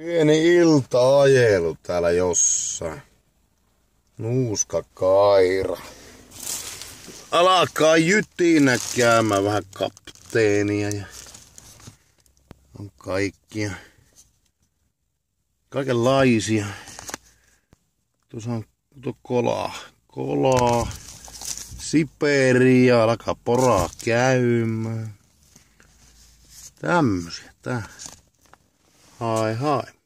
Pieni ilta-ajelu täällä jossain. Nuuska kaira. Alkaa jytinä käymään vähän kapteenia ja on kaikkia kaikenlaisia. Tuossa on tuo kolaa, kolaa, siperia, alkaa poraa käymään. Tämmösiä tää. Hi, hi.